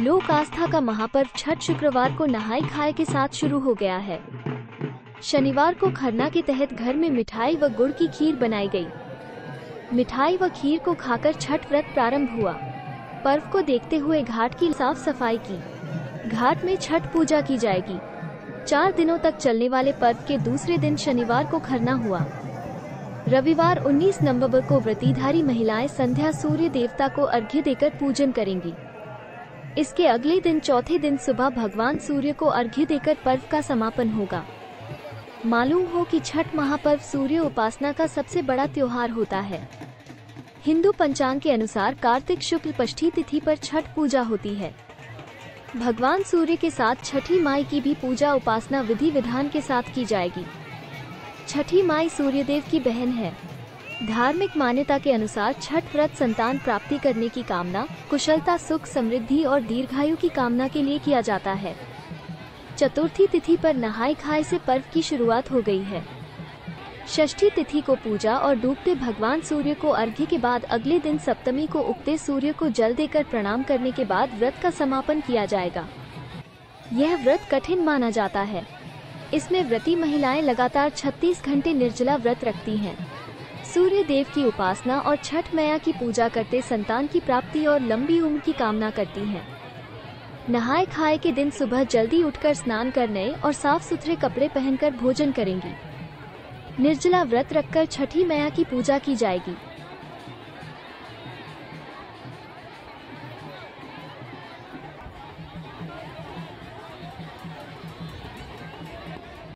लोक आस्था का महापर्व छठ शुक्रवार को नहाई खाए के साथ शुरू हो गया है। शनिवार को खरना के तहत घर में मिठाई व गुड़ की खीर बनाई गई। मिठाई व खीर को खाकर छठ व्रत प्रारंभ हुआ। पर्व को देखते हुए घाट की साफ़ सफ़ाई की। घाट में छठ पूजा की जाएगी। चार दिनों तक चलने वाले पर्व के दूसरे दिन शनिवार को खरना हुआ। रविवार 19 नवंबर को व्रतीधारी महिलाएँ संध्या सूर्य देवता को अर्घ्य देकर पूजन करेंगी। इसके अगले दिन चौथे दिन सुबह भगवान सूर्य को अर्घ्य देकर पर्व का समापन होगा। मालूम हो कि छठ महापर्व सूर्य उपासना का सबसे बड़ा त्योहार होता है। हिंदू पंचांग के अनुसार कार्तिक शुक्ल पष्ठी तिथि पर छठ पूजा होती है। भगवान सूर्य के साथ छठी माई की भी पूजा उपासना विधि विधान के साथ की जाएगी। छठी माई सूर्यदेव की बहन है। धार्मिक मान्यता के अनुसार छठ व्रत संतान प्राप्ति करने की कामना, कुशलता, सुख, समृद्धि और दीर्घायु की कामना के लिए किया जाता है। चतुर्थी तिथि पर नहाय खाए से पर्व की शुरुआत हो गई है। षष्ठी तिथि को पूजा और डूबते भगवान सूर्य को अर्घ्य के बाद अगले दिन सप्तमी को उगते सूर्य को जल देकर प्रणाम करने के बाद व्रत का समापन किया जाएगा। यह व्रत कठिन माना जाता है। इसमें व्रती महिलाएँ लगातार 36 घंटे निर्जला व्रत रखती हैं। सूर्य देव की उपासना और छठ मैया की पूजा करते संतान की प्राप्ति और लंबी उम्र की कामना करती हैं। नहाए खाए के दिन सुबह जल्दी उठकर स्नान करने और साफ़ सुथरे कपड़े पहनकर भोजन करेंगी निर्जला व्रत रखकर छठी मैया की पूजा की जाएगी